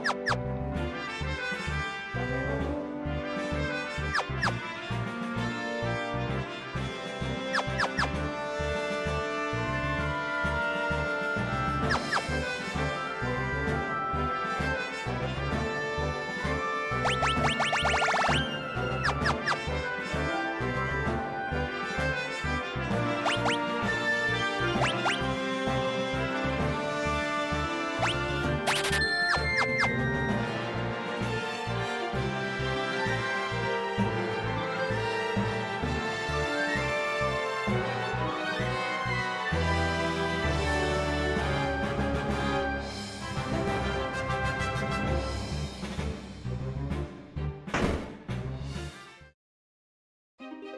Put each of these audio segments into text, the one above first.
you Thank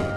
you.